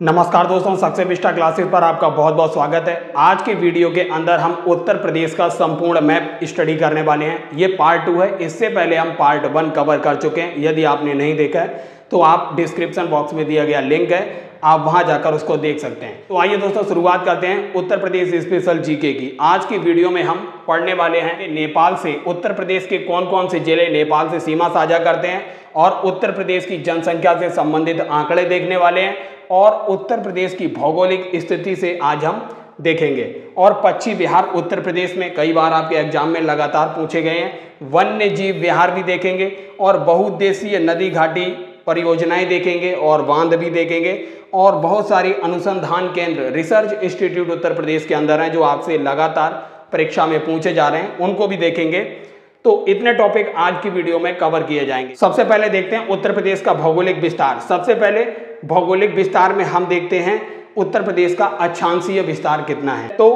नमस्कार दोस्तों success vista classes पर आपका बहुत बहुत स्वागत है। आज के वीडियो के अंदर हम उत्तर प्रदेश का संपूर्ण मैप स्टडी करने वाले हैं। ये पार्ट टू है। इससे पहले हम पार्ट वन कवर कर चुके हैं। यदि आपने नहीं देखा है तो आप डिस्क्रिप्शन बॉक्स में दिया गया लिंक है। आप वहाँ जाकर उसको देख सकते हैं। तो आइए दोस्तों, शुरुआत करते हैं उत्तर प्रदेश स्पेशल जीके की। आज की वीडियो में हम पढ़ने वाले हैं नेपाल से उत्तर प्रदेश के कौन कौन से ज़िले नेपाल से सीमा साझा करते हैं और उत्तर प्रदेश की जनसंख्या से संबंधित आंकड़े देखने वाले हैं। और उत्तर प्रदेश की भौगोलिक स्थिति से आज हम देखेंगे। और पश्चिम बिहार उत्तर प्रदेश में कई बार आपके एग्ज़ाम में लगातार पूछे गए हैं। वन्य जीव विहार भी देखेंगे और बहुउद्देशीय नदी घाटी परियोजनाएँ देखेंगे और बाँध भी देखेंगे। और बहुत सारी अनुसंधान केंद्र, रिसर्च इंस्टीट्यूट उत्तर प्रदेश के अंदर हैं जो आपसे लगातार परीक्षा में पूछे जा रहे हैं, उनको भी देखेंगे। तो इतने टॉपिक आज की वीडियो में कवर किए जाएँगे। सबसे पहले देखते हैं उत्तर प्रदेश का भौगोलिक विस्तार। सबसे पहले भौगोलिक विस्तार में हम देखते हैं, उत्तर प्रदेश का अक्षांशीय विस्तार कितना है। तो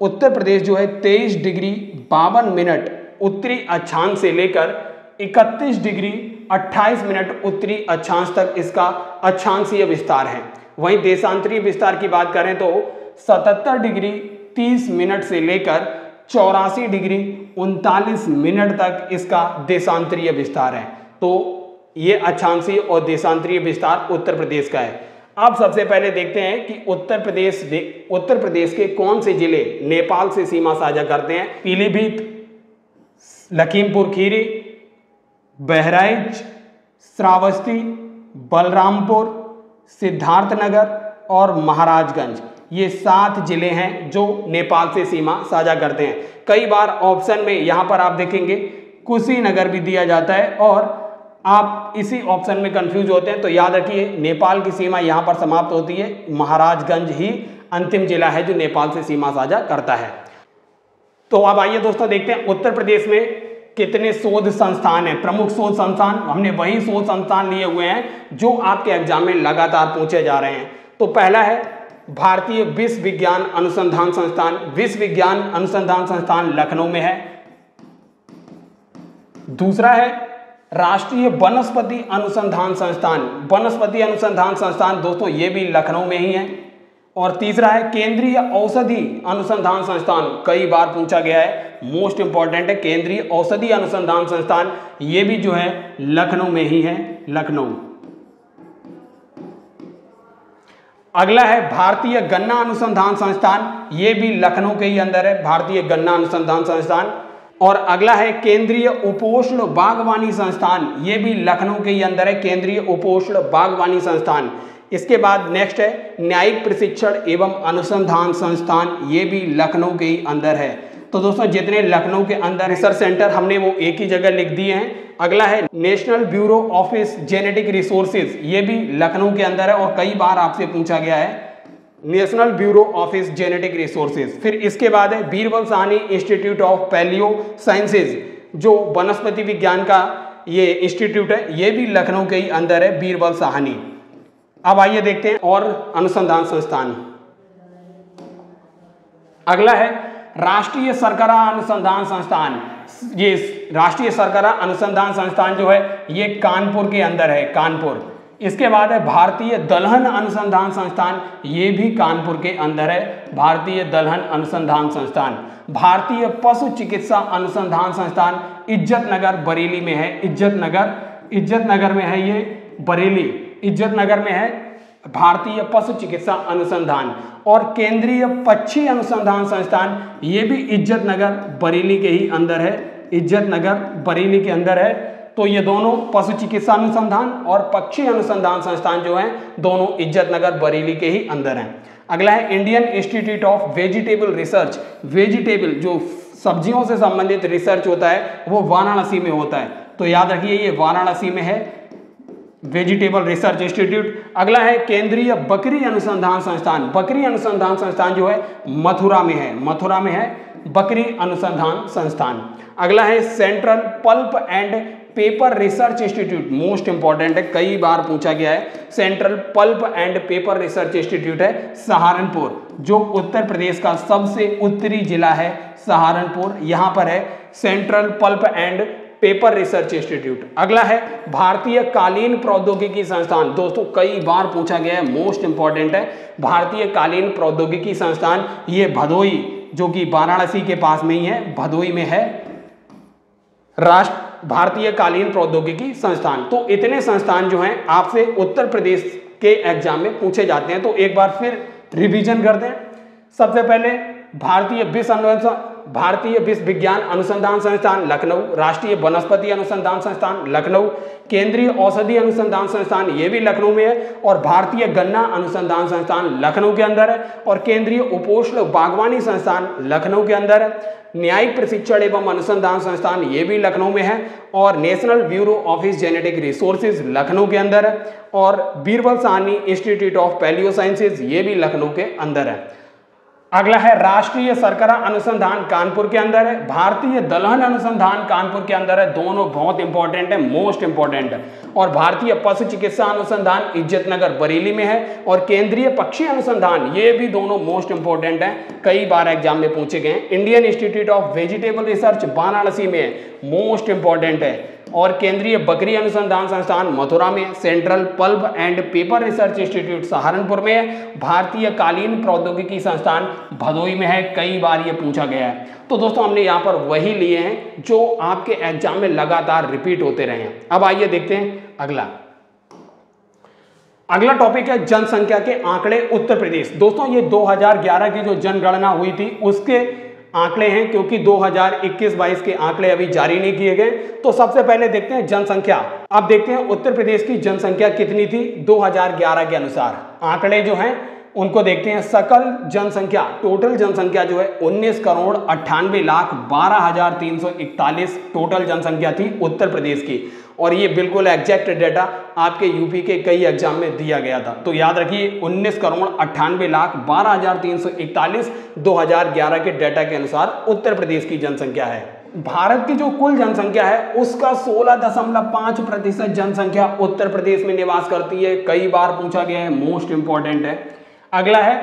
उत्तर प्रदेश जो है, तेईस डिग्री बावन मिनट उत्तरी अक्षांश से लेकर 31 डिग्री 28 मिनट उत्तरी अक्षांश तक इसका अक्षांशीय विस्तार है। वहीं देशांतरीय विस्तार की बात करें तो 77 डिग्री 30 मिनट से लेकर चौरासी डिग्री उनतालीस मिनट तक इसका देशांतरीय विस्तार है। तो ये अक्षांशीय और देशांतरीय विस्तार उत्तर प्रदेश का है। अब सबसे पहले देखते हैं कि उत्तर प्रदेश उत्तर प्रदेश के कौन से ज़िले नेपाल से सीमा साझा करते हैं? पीलीभीत, लखीमपुर खीरी, बहराइच, श्रावस्ती, बलरामपुर, सिद्धार्थनगर और महाराजगंज। ये सात ज़िले हैं जो नेपाल से सीमा साझा करते हैं। कई बार ऑप्शन में यहाँ पर आप देखेंगे, कुशीनगर भी दिया जाता है और आप इसी ऑप्शन में कंफ्यूज होते हैं तो याद रखिए, नेपाल की सीमा यहाँ पर समाप्त होती है। महाराजगंज ही अंतिम जिला है जो नेपाल से सीमा साझा करता है। तो अब आइए दोस्तों, देखते हैं उत्तर प्रदेश में कितने शोध संस्थान हैं। प्रमुख शोध संस्थान, हमने वही शोध संस्थान लिए हुए हैं जो आपके एग्ज़ाम में लगातार पूछे जा रहे हैं। तो पहला है भारतीय विश्व विज्ञान अनुसंधान संस्थान। विश्व विज्ञान अनुसंधान संस्थान लखनऊ में है। दूसरा है राष्ट्रीय वनस्पति अनुसंधान संस्थान। वनस्पति अनुसंधान संस्थान दोस्तों, ये भी लखनऊ में ही है। और तीसरा है, केंद्रीय औषधि अनुसंधान संस्थान। कई बार पूछा गया है मोस्ट इंपॉर्टेंट है, केंद्रीय औषधि अनुसंधान संस्थान। ये भी जो है, लखनऊ में ही है, लखनऊ। अगला है, भारतीय गन्ना अनुसंधान संस्थान। ये भी लखनऊ के ही अंदर है, भारतीय गन्ना अनुसंधान संस्थान। और अगला है केंद्रीय उपोष्ण बागवानी संस्थान। ये भी लखनऊ के ही अंदर है, केंद्रीय उपोष्ण बागवानी संस्थान। इसके बाद नेक्स्ट है, न्यायिक प्रशिक्षण एवं अनुसंधान संस्थान। ये भी लखनऊ के ही अंदर है। तो दोस्तों, जितने लखनऊ के अंदर रिसर्च सेंटर हमने वो एक ही जगह लिख दिए हैं। अगला है national bureau office genetic resources. ये भी लखनऊ के अंदर है और कई बार आपसे पूछा गया है national bureau office genetic resources फिर इसके बाद है Birbal Sahni institute of palaeo sciences जो वनस्पति विज्ञान का ये इंस्टीट्यूट है, ये भी लखनऊ के ही अंदर है बीरबल साहनी। अब आइए देखते हैं और अनुसंधान संस्थान। अगला है राष्ट्रीय सरकरा अनुसंधान संस्थान। ये राष्ट्रीय सरकरा अनुसंधान संस्थान जो है, ये कानपुर के अंदर है, कानपुर। इसके बाद है भारतीय दलहन अनुसंधान संस्थान, ये भी कानपुर के अंदर है। भारतीय दलहन अनुसंधान संस्थान, भारतीय पशु चिकित्सा अनुसंधान संस्थान इज़्ज़त नगर बरेली में है। इज़्ज़त नगर इज़्ज़त नगर में है ये बरेली। इज़्ज़त नगर में है भारतीय पशु चिकित्सा अनुसंधान और केंद्रीय पक्षी अनुसंधान संस्थान, ये भी इज़्ज़त नगर बरेली के ही अंदर है। इज़्ज़त नगर बरेली के अंदर है। तो ये दोनों पशु चिकित्सा अनुसंधान और पक्षी अनुसंधान संस्थान जो हैं, दोनों इज़्ज़त नगर बरेली के ही अंदर हैं। अगला है Indian institute of vegetable research. Vegetable जो सब्जियों से संबंधित रिसर्च होता है, वो वाराणसी में होता है। तो याद रखिए, ये वाराणसी में है। Vegetable research institute. अगला है केंद्रीय बकरी अनुसंधान संस्थान। बकरी अनुसंधान संस्थान जो है, मथुरा में है। मथुरा में है बकरी अनुसंधान संस्थान। अगला है central pulp and paper research institute, most important है, कई बार पूछा गया है, central pulp and paper research institute है, सहारनपुर, जो उत्तर प्रदेश का सबसे उत्तरी जिला है, सहारनपुर, यहाँ पर है, central pulp and paper research institute. अगला है, भारतीय कालीन प्रौद्योगिकी संस्थान, दोस्तों, कई बार पूछा गया है, मोस्ट इंपॉर्टेंट है, भारतीय कालीन प्रौद्योगिकी संस्थान, ये भदोई जो कि वाराणसी के पास में ही है भदोई में है, राष्ट्र भारतीय कालीन प्रौद्योगिकी संस्थान। तो इतने संस्थान जो हैं, आपसे उत्तर प्रदेश के एग्ज़ाम में पूछे जाते हैं। तो एक बार फिर रिवीजन कर दें। सबसे पहले भारतीय विश्व भारतीय विश्व विज्ञान अनुसंधान संस्थान लखनऊ, राष्ट्रीय वनस्पति अनुसंधान संस्थान लखनऊ, केंद्रीय औषधि अनुसंधान संस्थान ये भी लखनऊ में है, और भारतीय गन्ना अनुसंधान संस्थान लखनऊ के अंदर है, और केंद्रीय उपोष्ण बागवानी संस्थान लखनऊ के अंदर है। न्यायिक प्रशिक्षण एवं अनुसंधान संस्थान ये भी लखनऊ में है, और national bureau office genetic resources Lucknow के अंदर है, और Birbal Sahni institute of palaeo sciences ये भी लखनऊ के अंदर है। अगला है राष्ट्रीय सरकरा अनुसंधान कानपुर के अंदर है। भारतीय दलहन अनुसंधान कानपुर के अंदर है। दोनों बहुत इंपॉर्टेंट है मोस्ट इंपॉर्टेंट है। और भारतीय पशु चिकित्सा अनुसंधान इज़्ज़त नगर बरेली में है। और केंद्रीय पक्षी अनुसंधान, ये भी दोनों मोस्ट इंपॉर्टेंट है। कई बार एग्ज़ाम में पूछे गए Indian institute of vegetable research Varanasi में मोस्ट इंपॉर्टेंट है। और केंद्रीय बकरी अनुसंधान संस्थान मथुरा में central pulp and paper research institute Saharanpur में भारतीय कालीन प्रौद्योगिकी संस्थान भदोई में है। कई बार ये पूछा गया है। तो दोस्तों, हमने यहाँ पर वही लिए हैं जो आपके एग्ज़ाम में लगातार रिपीट होते रहे हैं। अब आइए देखते हैं अगला। अगला टॉपिक है जनसंख्या के आंकड़े उत्तर प्रदेश। दोस्तों, ये 2011 की जो जनगणना हुई थी, उसके आंकड़े हैं, क्योंकि 2021-22 के आंकड़े अभी जारी नहीं किए गए। तो सबसे पहले देखते हैं जनसंख्या। अब देखते हैं उत्तर प्रदेश की जनसंख्या कितनी थी 2011 के अनुसार। आंकड़े जो हैं उनको देखते हैं सकल जनसंख्या टोटल जनसंख्या जो है 19 करोड़ अट्ठानवे लाख बारह हज़ार तीन सौ इकतालीस टोटल जनसंख्या थी उत्तर प्रदेश की। और ये बिल्कुल एग्जैक्ट डेटा आपके यूपी के कई एग्ज़ाम में दिया गया था। तो याद रखिए 19 करोड़ अट्ठानवे लाख बारह हज़ार तीन सौ इकतालीस दो हज़ार ग्यारह के डेटा के अनुसार उत्तर प्रदेश की जनसंख्या है। भारत की जो कुल जनसंख्या है, उसका सोलह दशमलव पाँच प्रतिशत जनसंख्या उत्तर प्रदेश में निवास करती है। कई बार पूछा गया है मोस्ट इंपॉर्टेंट है। अगला है,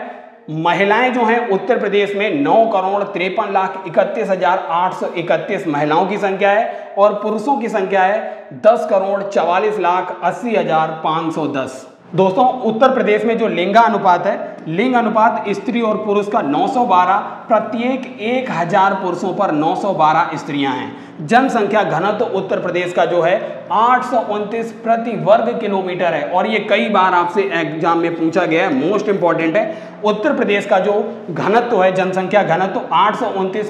महिलाएँ जो हैं उत्तर प्रदेश में नौ करोड़ तिरपन लाख इकतीस हज़ार आठ सौ इकतीस महिलाओं की संख्या है और पुरुषों की संख्या है दस करोड़ चवालीस लाख अस्सी हज़ार पाँच सौ दस। दोस्तों, उत्तर प्रदेश में जो लिंगा अनुपात है, लिंग अनुपात स्त्री और पुरुष का 912 प्रत्येक एक हज़ार पुरुषों पर 912 स्त्रियाँ हैं। जनसंख्या घनत्व तो उत्तर प्रदेश का जो है आठ सौ उनतीस प्रति वर्ग किलोमीटर है। और ये कई बार आपसे एग्ज़ाम में पूछा गया है, मोस्ट इंपॉर्टेंट है, उत्तर प्रदेश का जो घनत्व तो है, जनसंख्या घनत्व तो आठ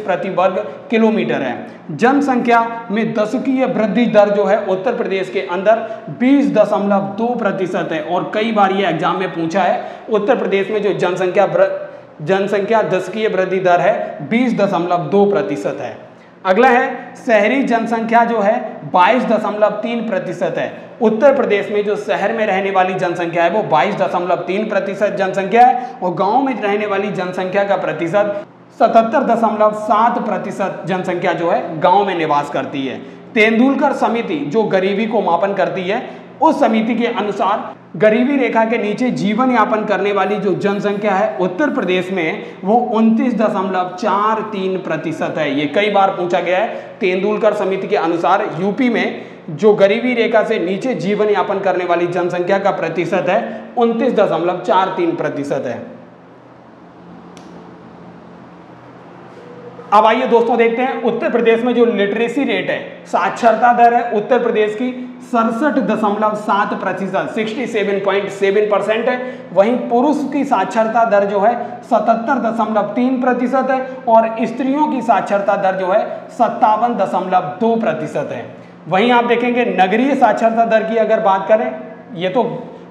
प्रति वर्ग किलोमीटर है। जनसंख्या में दशकीय वृद्धि दर जो है उत्तर प्रदेश के अंदर बीस दशमलव दो प्रतिशत है। और कई बार ये एग्ज़ाम में पूछा है, उत्तर प्रदेश में जो जनसंख्या जनसंख्या दशकीय वृद्धि दर है, बीस दशमलव दो प्रतिशत है। अगला है, शहरी जनसंख्या जो है, बाईस दशमलव तीन प्रतिशत है। उत्तर प्रदेश में जो शहर में रहने वाली जनसंख्या है, वो बाईस दशमलव तीन प्रतिशत जनसंख्या है। और गाँव में रहने वाली जनसंख्या का प्रतिशत सतहत्तर दशमलव सात प्रतिशत जनसंख्या जो है, गाँव में निवास करती है। तेंदुलकर समिति जो गरीबी को मापन करती है, उस समिति के अनुसार गरीबी रेखा के नीचे जीवन यापन करने वाली जो जनसंख्या है उत्तर प्रदेश में, वो उनतीस दशमलव चार तीन प्रतिशत है। ये कई बार पूछा गया है। तेंदुलकर समिति के अनुसार यूपी में जो गरीबी रेखा से नीचे जीवन यापन करने वाली जनसंख्या का प्रतिशत है, उनतीस दशमलव चार तीन प्रतिशत है। अब आइए दोस्तों देखते हैं, उत्तर प्रदेश में जो लिटरेसी रेट है, साक्षरता दर है, उत्तर प्रदेश की सड़सठ दशमलव सात प्रतिशत sixty seven point seven percent है। वहीं पुरुष की साक्षरता दर जो है, सतहत्तर दशमलव तीन प्रतिशत है और स्त्रियों की साक्षरता दर जो है, सत्तावन दशमलव दो प्रतिशत है। वहीं आप देखेंगे, नगरीय साक्षरता दर की अगर बात करें, ये तो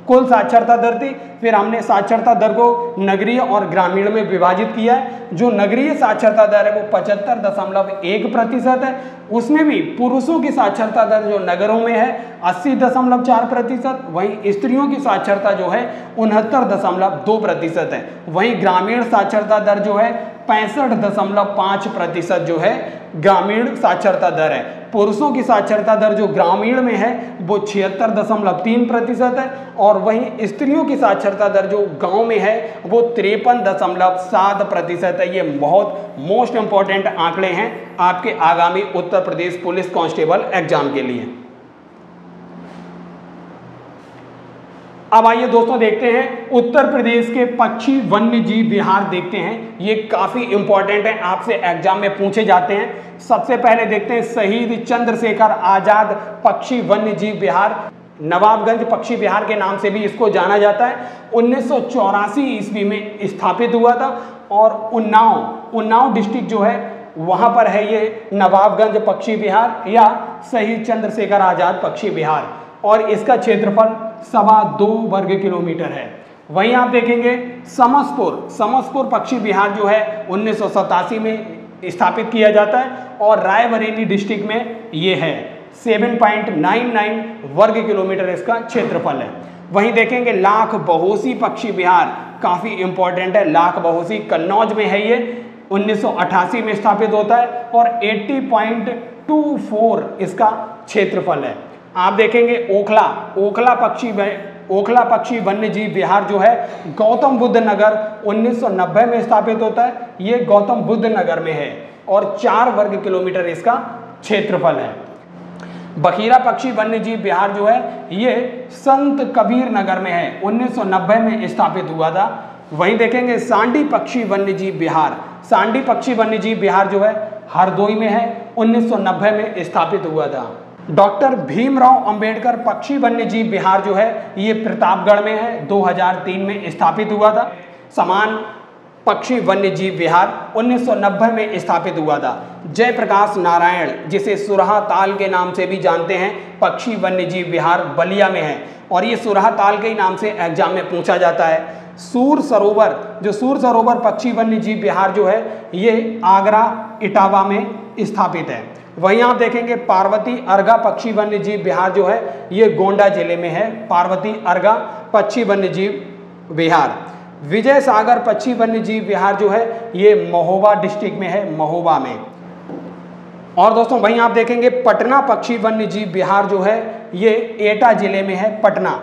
कुल साक्षरता दर थी। फिर हमने साक्षरता दर को नगरीय और ग्रामीण में विभाजित किया है। जो नगरीय साक्षरता दर है वो पचहत्तर दशमलव एक प्रतिशत है। उसमें भी पुरुषों की साक्षरता दर जो नगरों में है, अस्सी दशमलव चार प्रतिशत, वहीं स्त्रियों की साक्षरता जो है, उनहत्तर दशमलव दो प्रतिशत है। वहीं ग्रामीण साक्षरता दर जो है, पैंसठ दशमलव पाँच प्रतिशत जो है ग्रामीण साक्षरता दर है। पुरुषों की साक्षरता दर जो ग्रामीण में है, वो छिहत्तर दशमलव तीन प्रतिशत है और वहीं स्त्रियों की साक्षरता दर जो गाँव में है, वो तिरपन दशमलव सात प्रतिशत है। ये बहुत मोस्ट इंपॉर्टेंट आंकड़े हैं आपके आगामी Uttar Pradesh police constable exam के लिए। अब आइए दोस्तों देखते हैं, उत्तर प्रदेश के पक्षी वन्य जीव विहार देखते हैं। ये काफ़ी इंपॉर्टेंट है, आपसे एग्ज़ाम में पूछे जाते हैं। सबसे पहले देखते हैं, शहीद चंद्रशेखर आज़ाद पक्षी वन्य जीव विहार। नवाबगंज पक्षी विहार के नाम से भी इसको जाना जाता है। उन्नीस सौ चौरासी ईस्वी में स्थापित हुआ था और उन्नाव उन्नाव डिस्ट्रिक्ट जो है, वहाँ पर है ये नवाबगंज पक्षी विहार या शहीद चंद्रशेखर आज़ाद पक्षी विहार। और इसका क्षेत्रफल सवा दो वर्ग किलोमीटर है। वहीं आप देखेंगे समसपुर। समसपुर पक्षी विहार जो है, उन्नीस में स्थापित किया जाता है और रायबरेली डिस्ट्रिक्ट में ये है। 7.99 वर्ग किलोमीटर इसका क्षेत्रफल है। वहीं देखेंगे लाख बहुसी पक्षी विहार काफ़ी इंपॉर्टेंट है। लाख बहुसी कन्नौज में है ये 1988 में स्थापित होता है और 80.24 इसका क्षेत्रफल है। आप देखेंगे ओखला ओखला पक्षी ओखला पक्षी वन्य जीव विहार जो है, गौतम बुद्ध नगर 1990 में स्थापित होता है। ये गौतम बुद्ध नगर में है और चार वर्ग किलोमीटर इसका क्षेत्रफल है। बखीरा पक्षी वन्य जीव विहार जो है, ये संत कबीर नगर में है। 1990 में स्थापित हुआ था। वहीं देखेंगे सांडी पक्षी वन्य जीव विहार। सांडी पक्षी वन्य जीव विहार जो है, हरदोई में है। 1990 में स्थापित हुआ था। डॉक्टर भीमराव अंबेडकर पक्षी वन्य जीव विहार जो है, ये प्रतापगढ़ में है। 2003 में स्थापित हुआ था। समान पक्षी वन्य जीव विहार 1990 में स्थापित हुआ था। जयप्रकाश नारायण, जिसे सुरहा ताल के नाम से भी जानते हैं, पक्षी वन्य जीव विहार बलिया में है और ये सुरहा ताल के नाम से एग्ज़ाम में पूछा जाता है। सूर सरोवर, जो सूर सरोवर पक्षी वन्य जीव विहार जो है, ये आगरा, इटावा में स्थापित है। वहीं आप देखेंगे पार्वती, अर्घा, पक्षी वन्य जीव बिहार जो है, ये गोंडा ज़िले में है। पार्वती, अर्घा, पक्षी वन्य जीव बिहार। विजय सागर, पक्षी वन्य जीव बिहार जो है, ये महोबा डिस्ट्रिक्ट में है, महोबा में। और दोस्तों, वहीं आप देखेंगे पटना, पक्षी वन्य जीव बिहार जो है, ये एटा ज़िले में है, पटना।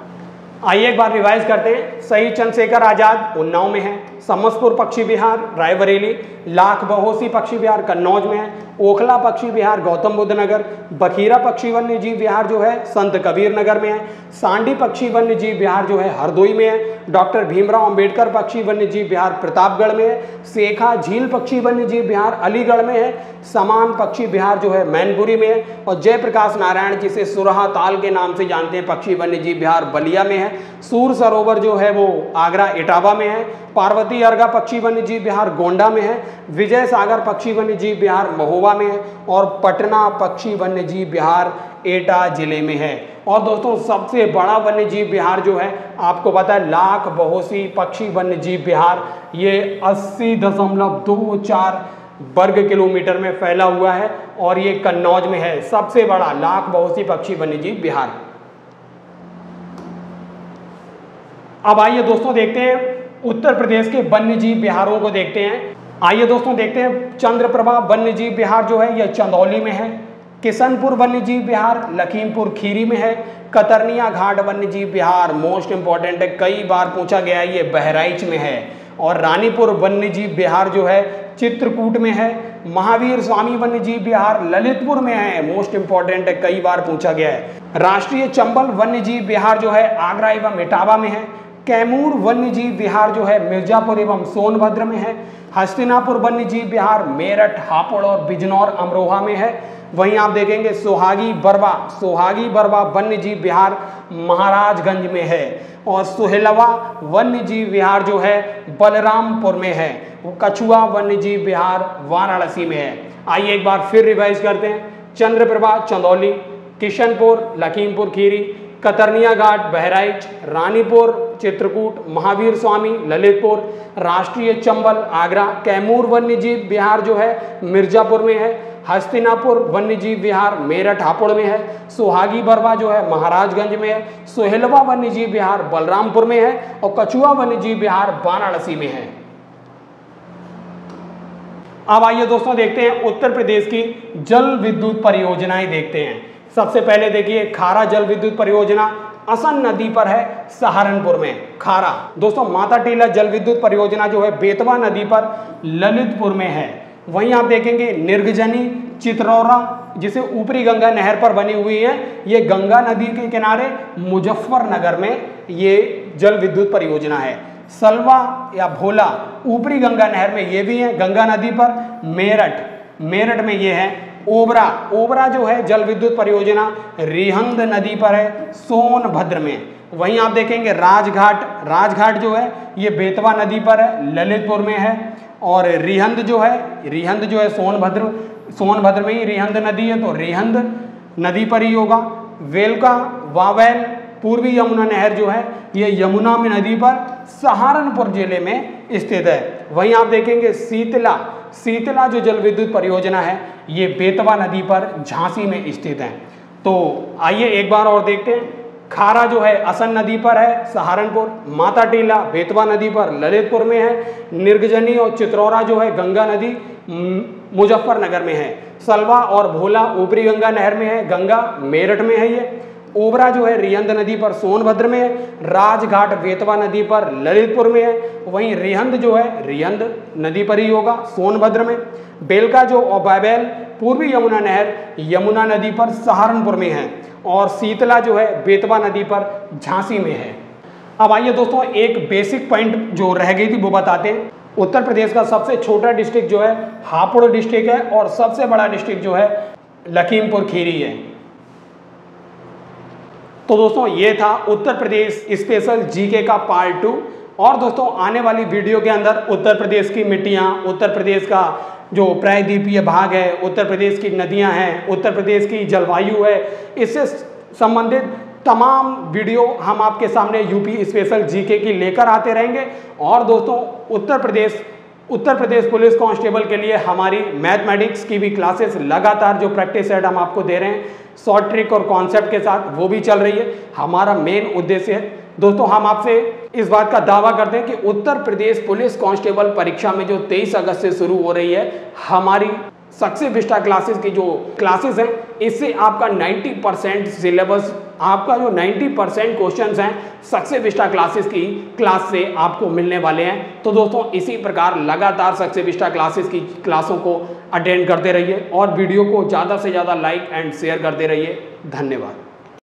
आइए एक बार रिवाइज करते हैं। सही चंद्रशेखर आज़ाद उन्नाव में है। समसपुर पक्षी विहार, रायबरेली, लाख बहोसी पक्षी विहार, कन्नौज में है, ओखला पक्षी विहार, गौतम बुद्ध नगर, बखीरा पक्षी वन्य जीव विहार जो है, संत कबीर नगर में है, सांडी पक्षी वन्य जीव विहार जो है, हरदोई में है, डॉक्टर भीमराव अंबेडकर पक्षी वन्य जीव विहार, प्रतापगढ़ में है, सेखा झील पक्षी वन्य जीव विहार, अलीगढ़ में है, समान पक्षी विहार जो है, मैनपुरी में है, और जयप्रकाश नारायण जिसे सुरहा ताल के नाम से जानते हैं, पक्षी वन्य जीव विहार बलिया में है, सूर सरोवर जो है, वो आगरा इटावा में है पार्वती अर्घा, पक्षी वन्य जीव विहार गोंडा में है, विजय सागर, पक्षी वन्य जीव विहार महोबा में है और पटना पक्षी वन्य जीव विहार एटा ज़िले में है। और दोस्तों, सबसे बड़ा वन्य जीव विहार जो है, आपको पता है, लाख बहुसी पक्षी वन्य जीव विहार, ये अस्सी दशमलव दो चार वर्ग किलोमीटर में फैला हुआ है और ये कन्नौज में है। सबसे बड़ा लाख बहुसी पक्षी वन्य जीव विहार। अब आइए दोस्तों, देखते हैं उत्तर प्रदेश के वन्य जीव विहारों को देखते हैं। आइए दोस्तों देखते हैं, चंद्रप्रभा वन्य जीव विहार जो है, यह चंदौली में है। किशनपुर वन्य जीव विहार लखीमपुर खीरी में है। कतरनिया घाट वन्य जीव विहार मोस्ट इंपॉर्टेंट है, कई बार पूछा गया है, ये बहराइच में है। और रानीपुर वन्य जीव विहार जो है, चित्रकूट में है। महावीर स्वामी वन्य जीव विहार ललितपुर में है, मोस्ट इंपॉर्टेंट है, कई बार पूछा गया है। राष्ट्रीय चंबल वन्य जीव विहार जो है, आगरा एवं इटावा में है। कैमूर वन्यजीव विहार जो है मिर्जापुर एवं सोनभद्र में है। हस्तिनापुर वन्यजीव विहार मेरठ, हापुड़ और बिजनौर अमरोहा में है। वहीं आप देखेंगे सोहागी बरवा सोहागी बरवा वन्यजीव विहार महाराजगंज में है और सुहेलवा वन्यजीव विहार जो है बलरामपुर में है। कछुआ वन्यजीव विहार वाराणसी में है। आइए एक बार फिर रिवाइज करते हैं। चंद्रप्रभा, चंदौली, किशनपुर, लखीमपुर, खीरी। कतरनिया घाट, बहराइच, रानीपुर, चित्रकूट, महावीर स्वामी, ललितपुर, राष्ट्रीय चंबल, आगरा, कैमूर वन्यजीव विहार जो है, मिर्जापुर में है, हस्तिनापुर वन्यजीव विहार मेरठ हापुड़ में है, सुहागी बरवा जो है, महाराजगंज में है, सोहेलवा वन्यजीव विहार बलरामपुर में है और कछुआ वन्यजीव विहार वाराणसी में है। अब आइए दोस्तों देखते हैं उत्तर प्रदेश की जल विद्युत परियोजनाएँ देखते हैं। सबसे पहले देखिए, खारा जल विद्युत परियोजना असन नदी पर है, सहारनपुर में। खारा। दोस्तों, माता टीला जल विद्युत परियोजना जो है, बेतवा नदी पर ललितपुर में है। वहीं आप देखेंगे, निर्गजनी चित्रौरा जिसे ऊपरी गंगा नहर पर बनी हुई है, ये गंगा नदी के किनारे मुजफ्फरनगर में ये जल विद्युत परियोजना है। सलवा या भोला, ऊपरी गंगा नहर में ये भी है, गंगा नदी पर। मेरठ। मेरठ में ये है ओबरा ओबरा जो है जल विद्युत परियोजना रिहंद नदी पर है, सोनभद्र में। वहीं आप देखेंगे राजघाट राजघाट जो है, ये बेतवा नदी पर है, ललितपुर में है, और रिहंद जो है, रिहंद जो है सोनभद्र सोनभद्र में ही रिहंद नदी है तो रिहंद नदी पर ही होगा। वेलका, वावेल, पूर्वी यमुना नहर जो है, ये यमुना में नदी पर सहारनपुर ज़िले में स्थित है। वहीं आप देखेंगे शीतला शीतला जो जल विद्युत परियोजना है, ये बेतवा नदी पर झांसी में स्थित है। तो आइए एक बार और देखते हैं। खारा जो है असन नदी पर है, सहारनपुर, माता टीला बेतवा नदी पर ललितपुर में है, निर्गजनी और चित्रौरा जो है, गंगा नदी मुजफ्फरनगर में है। सलवा और भोला ऊपरी गंगा नहर में है, गंगा मेरठ में है ये। ओबरा जो है रिहंद नदी पर, सोनभद्र में है, राजघाट बेतवा नदी पर, ललितपुर में है। वहीं रिहंद जो है रिहंद नदी पर ही होगा, सोनभद्र में। बेलका जो और पूर्वी यमुना नहर, यमुना नदी पर सहारनपुर में है और शीतला जो है बेतवा नदी पर झांसी में है। अब आइए दोस्तों, एक बेसिक पॉइंट जो रह गई थी वो बताते हैं। उत्तर प्रदेश का सबसे छोटा डिस्ट्रिक्ट जो है, हापुड़ डिस्ट्रिक्ट है और सबसे बड़ा डिस्ट्रिक्ट जो है, लखीमपुर खीरी है। तो दोस्तों, ये था उत्तर प्रदेश स्पेशल जीके का पार्ट टू और दोस्तों, आने वाली वीडियो के अंदर उत्तर प्रदेश की मिट्टियाँ, उत्तर प्रदेश का जो प्रायद्वीपीय भाग है, उत्तर प्रदेश की नदियाँ हैं, उत्तर प्रदेश की जलवायु है, इससे संबंधित तमाम वीडियो हम आपके सामने यूपी स्पेशल जीके की लेकर आते रहेंगे। और दोस्तों, उत्तर प्रदेश उत्तर प्रदेश पुलिस कांस्टेबल के लिए हमारी मैथमेटिक्स की भी क्लासेस लगातार जो प्रैक्टिस सेट हम आपको दे रहे हैं, शॉर्ट ट्रिक और कॉन्सेप्ट के साथ, वो भी चल रही है। हमारा मेन उद्देश्य है। दोस्तों, हम आपसे इस बात का दावा करते हैं कि उत्तर प्रदेश पुलिस कांस्टेबल परीक्षा में जो 23 अगस्त से शुरू हो रही है, हमारी सक्सेस विस्टा क्लासेस की जो क्लासेस हैं, इससे आपका 90 परसेंट सिलेबस आपका जो 90 परसेंट क्वेश्चन हैं, सक्सेस विस्टा क्लासेस की क्लास से आपको मिलने वाले हैं। तो दोस्तों, इसी प्रकार लगातार सक्सेस विस्टा क्लासेस की क्लासों को अटेंड करते रहिए और वीडियो को ज़्यादा से ज़्यादा लाइक एंड शेयर करते रहिए। धन्यवाद।